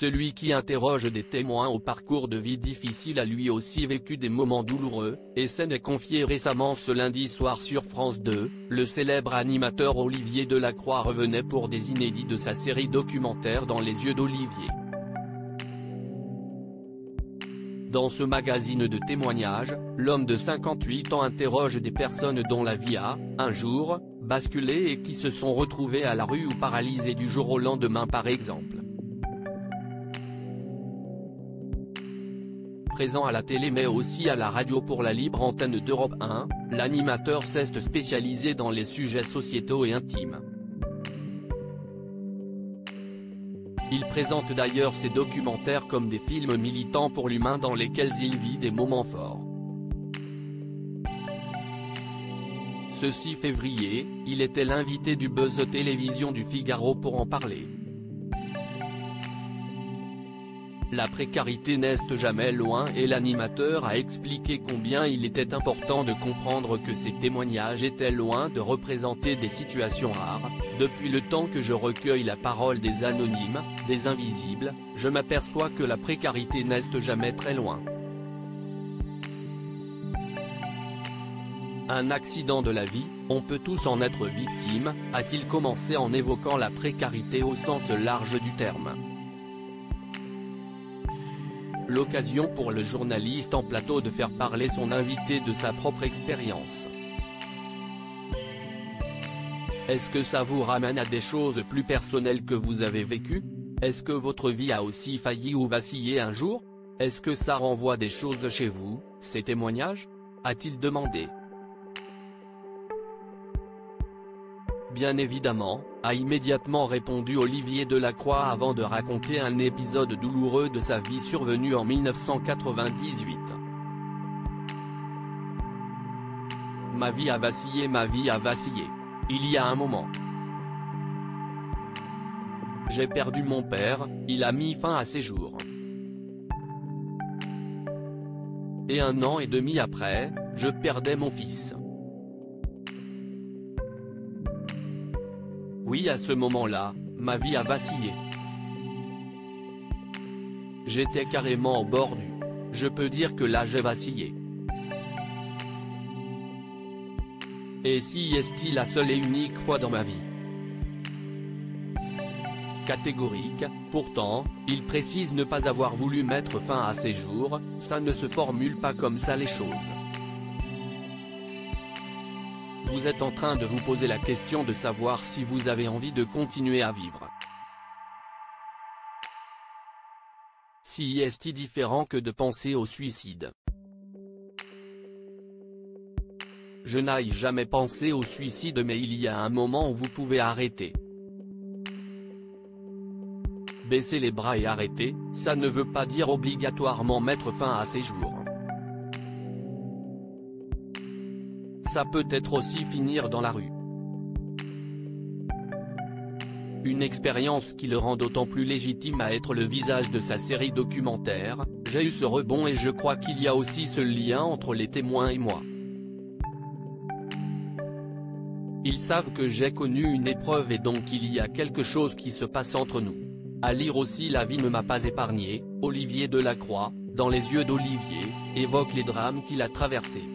celui qui interroge des témoins au parcours de vie difficile a lui aussi vécu des moments douloureux, et s'en est confié récemment ce lundi soir sur France 2, le célèbre animateur Olivier Delacroix revenait pour des inédits de sa série documentaire Dans les yeux d'Olivier. Dans ce magazine de témoignages, l'homme de 58 ans interroge des personnes dont la vie a, un jour, basculé et qui se sont retrouvées à la rue ou paralysées du jour au lendemain par exemple. Présent à la télé mais aussi à la radio pour la libre antenne d'Europe 1, l'animateur s'est spécialisé dans les sujets sociétaux et intimes. Il présente d'ailleurs ses documentaires comme des films militants pour l'humain dans lesquels il vit des moments forts. Ce 6 février, il était l'invité du Buzz Télévision du Figaro pour en parler. La précarité n'est jamais loin et l'animateur a expliqué combien il était important de comprendre que ces témoignages étaient loin de représenter des situations rares, depuis le temps que je recueille la parole des anonymes, des invisibles, je m'aperçois que la précarité n'est jamais très loin. Un accident de la vie, on peut tous en être victime, a-t-il commencé en évoquant la précarité au sens large du terme. L'occasion pour le journaliste en plateau de faire parler son invité de sa propre expérience. Est-ce que ça vous ramène à des choses plus personnelles que vous avez vécues? Est-ce que votre vie a aussi failli ou vacillé un jour? Est-ce que ça renvoie des choses chez vous, ces témoignages? A-t-il demandé? Bien évidemment, a immédiatement répondu Olivier Delacroix avant de raconter un épisode douloureux de sa vie survenu en 1998. Ma vie a vacillé ma vie a vacillé. Il y a un moment. J'ai perdu mon père, il a mis fin à ses jours. Et un an et demi après, je perdais mon fils. Oui à ce moment-là, ma vie a vacillé. J'étais carrément au bord du. Je peux dire que là j'ai vacillé. Et si est-il la seule et unique fois dans ma vie? Catégorique, pourtant, il précise ne pas avoir voulu mettre fin à ses jours, ça ne se formule pas comme ça les choses vous êtes en train de vous poser la question de savoir si vous avez envie de continuer à vivre. Si est-il différent que de penser au suicide? Je n'aille jamais pensé au suicide mais il y a un moment où vous pouvez arrêter. Baisser les bras et arrêter, ça ne veut pas dire obligatoirement mettre fin à ses jours. Ça peut être aussi finir dans la rue. Une expérience qui le rend d'autant plus légitime à être le visage de sa série documentaire, j'ai eu ce rebond et je crois qu'il y a aussi ce lien entre les témoins et moi. Ils savent que j'ai connu une épreuve et donc il y a quelque chose qui se passe entre nous. À lire aussi La vie ne m'a pas épargné, Olivier Delacroix, dans les yeux d'Olivier, évoque les drames qu'il a traversés.